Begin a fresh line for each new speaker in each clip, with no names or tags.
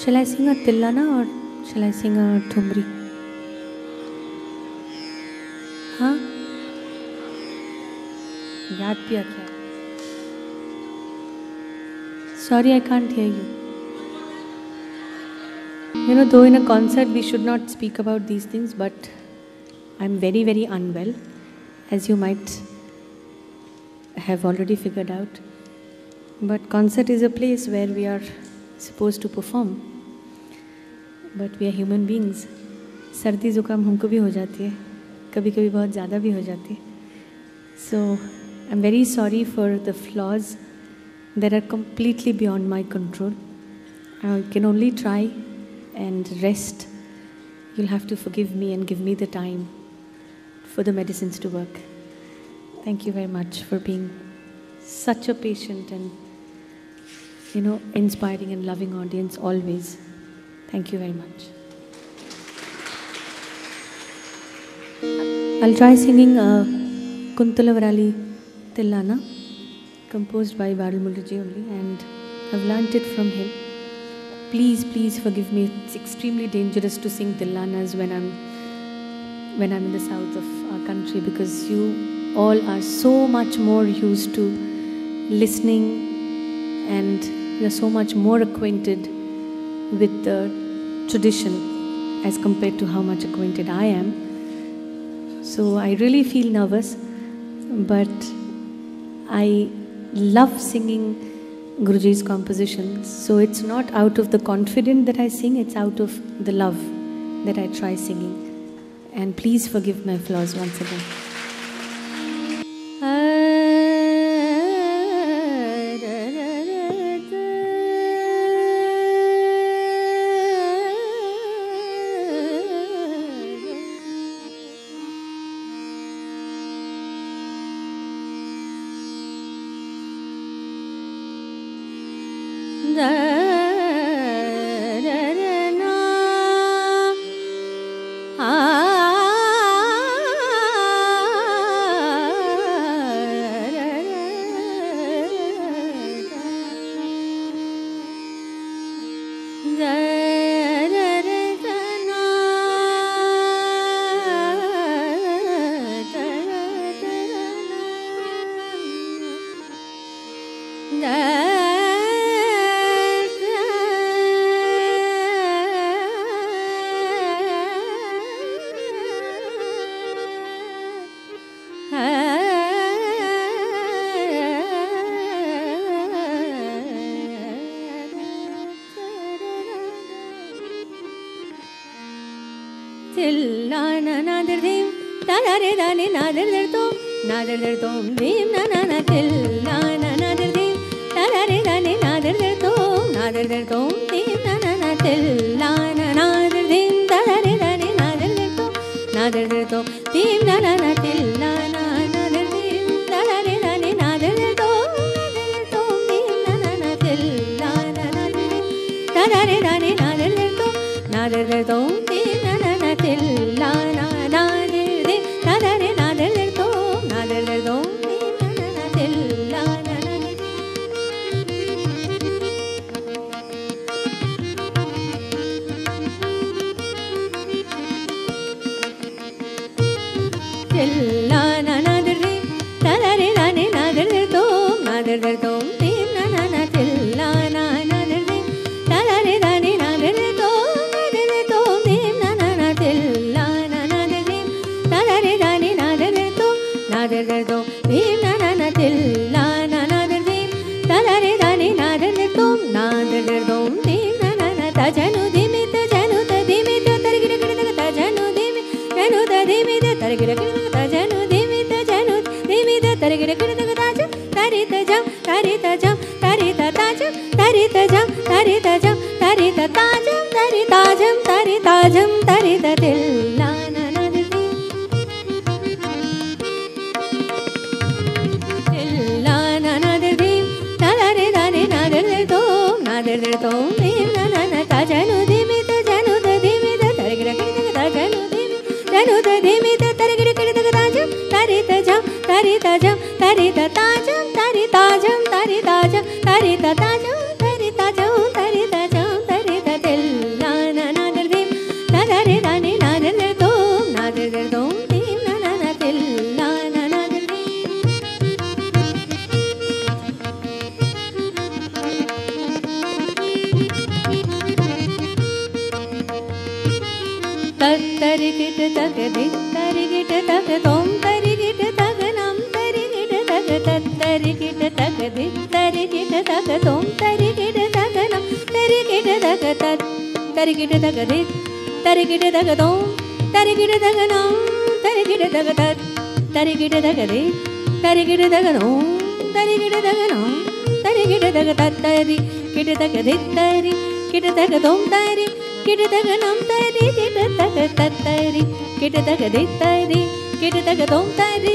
Shall I sing a Tillana or shall I sing a Thumri? हाँ याद भी आ क्या Sorry, I can't hear you. You know, though in a concert we should not speak about these things, but I'm very, very unwell, as you might have already figured out. But concert is a place where we are supposed to perform. But we are human beings. सर्दी ज़ुकाम हमको भी हो जाती है कभी कभी बहुत ज़्यादा भी हो जाती है so I am very sorry for the flaws that are completely beyond my control. I can only try and rest. You'll have to forgive me and give me the time for the medicines to work. Thank you very much for being such a patient and you know inspiring and loving audience always. Thank you very much. I'll try singing uh, Kuntalavarali Tillana composed by Balamuraliji only, and I've learnt it from him. Please, please forgive me. It's extremely dangerous to sing Tillanas when I'm when I'm in the south of our country because you all are so much more used to listening and you're so much more acquainted with the tradition as compared to how much acquainted I am. So I really feel nervous, but I love singing Guruji's compositions. So it's not out of the confidence that I sing, it's out of the love that I try singing. And please forgive my flaws once again.
நாதர் எடுத்தோம் நாதர் எடுத்தோம் theme நானா தில்லா dir tom dim na na na 入れる。തരികിട തക തരികിട തകതി തരികിട തകതോം തരികിട തകനം തരികിട തക തരികിട തകതി തരികിട തകതോം തരികിട തകനം തരികിട തക തരികിട തകതി തരികിട തകനോം തരികിട തകനം തരികിട തക തരി കിട തകതി തരി കിട തകതോം തരി കിട തകനം തരി കിട തക തരി കിട തകതി തരി കിട തകതോം തരി കിട തകനം തരി കിട തക തരി കിട തകതി തരി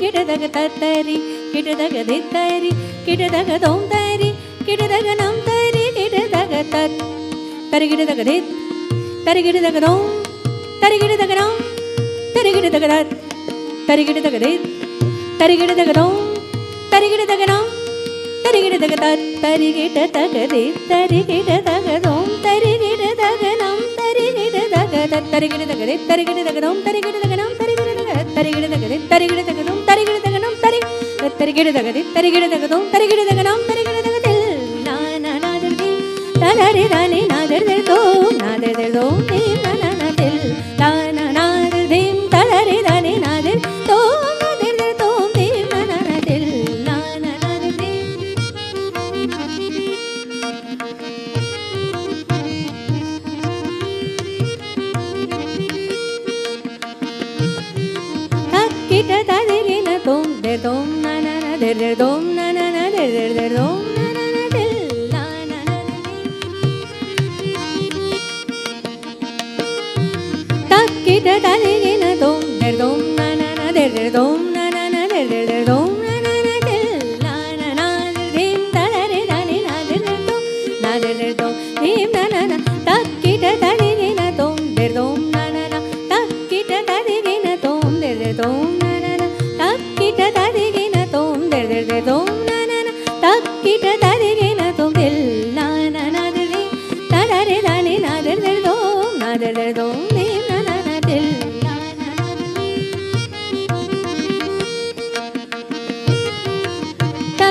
கிடுதக தத்தரி கிடுதக தித்தரி கிடுதக தோந்தரி கிடுதக நம் தரி கிடுதக தத் தருகிடுதக தித் தருகிடுதக தோம் தருகிடுதக நம் தருகிடுதக தத் தருகிடுதக தித் தருகிடுதக தோம் தருகிடுதக நம் தருகிடுதக தத் தருகிடதக தித் தருகிடதக தோம் தருகிடுதக நம் தருகிடுதக தத் தருகிடுதக தித் தருகிடுதக தோம் தருகிடுதக நம் தருகிடுதக தருகிடுதக தித் தருகிடுதக தோம் தருகிடுதகதி தருகிடுதகதும் தருகிடுதகனாம் தருகிடுதகதில் நானே Dum na na na na na dum.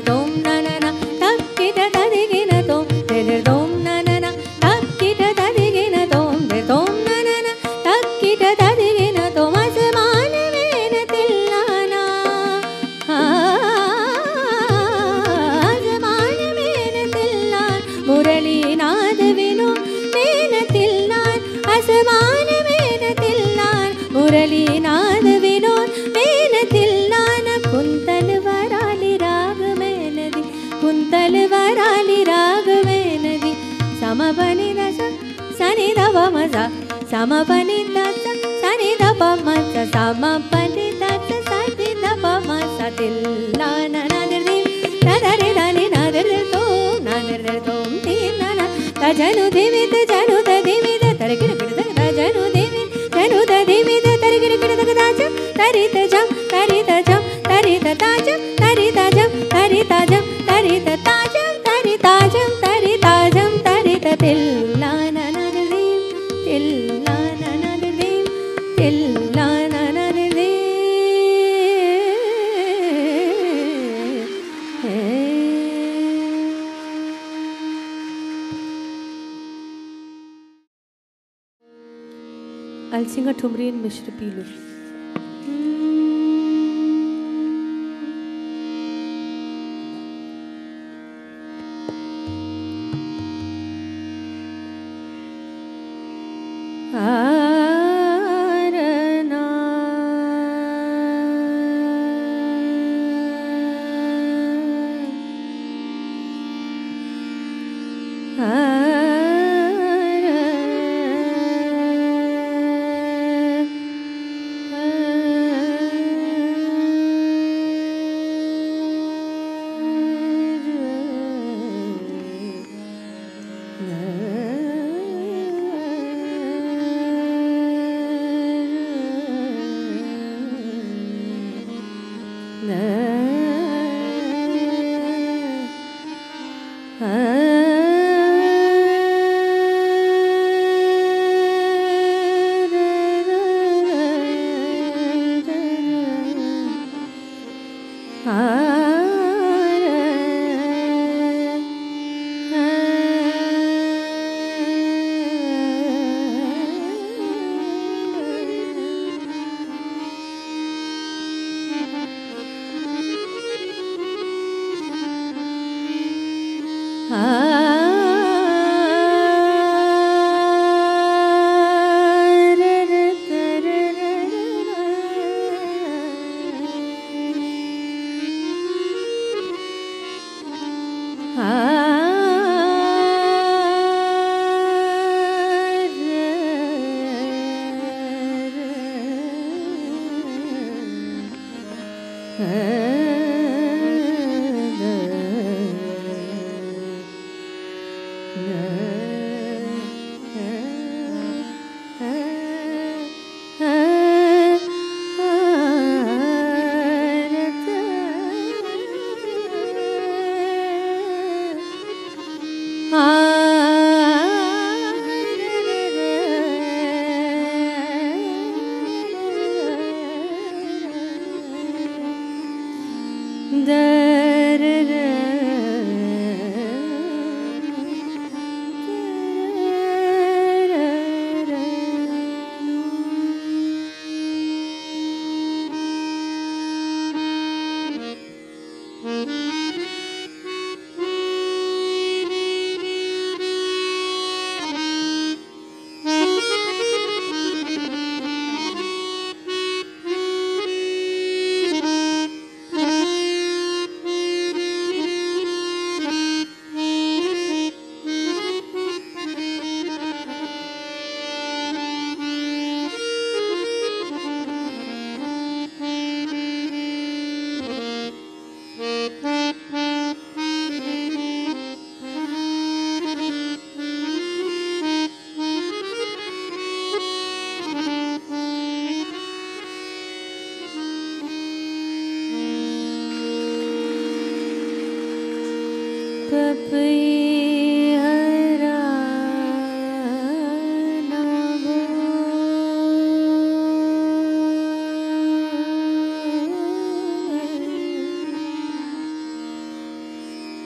Don't ಮ ಪನಿ ದ ಸನಿ ದ ಪ ಮ ಸ ಸ ಮ ಪನಿ ದ ಸ ಸ ನಿ ದ ಪ ಮ ಸ ತಿಲ್ಲ ನ ನ ದ ರಿ ನ ದ ರಿ ನ ನಿ ನ ದ ರಿ ತೋ ನ ನ ರ ತೋ ನಿ ನ ನ ತ ಜನು ದೇವಿ ತ ಜನು ತ ದೇವಿ ದ ತರ ಗಿಡ ಗಿಡ ದ ಜನು ದೇವಿ ಜನು ತ ದೇವಿ ದ ತರ ಗಿಡ ಗಿಡ ದ ದ ಜ ತರಿ ತ ಜ ತರಿ ತ Ah. Ah.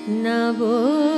पिया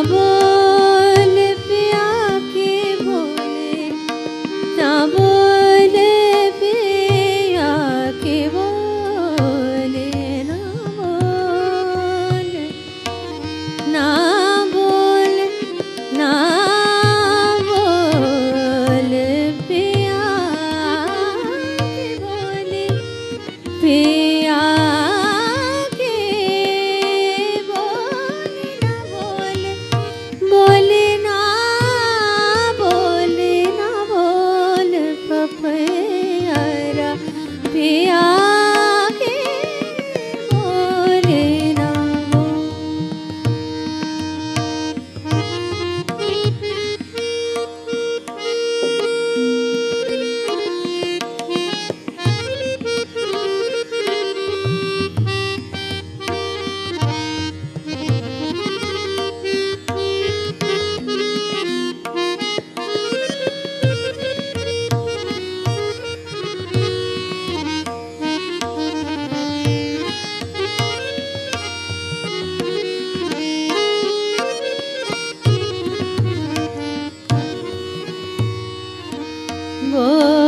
i'm Amor. पिया Oh.